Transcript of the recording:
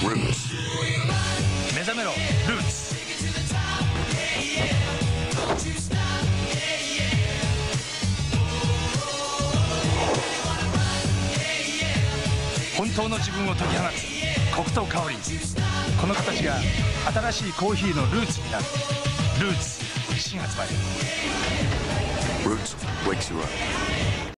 目覚めろルーツ。本当の自分を解き放つコクと香り。この形が新しいコーヒーのルーツになる「ルーツ新発売「Roots wakes you up.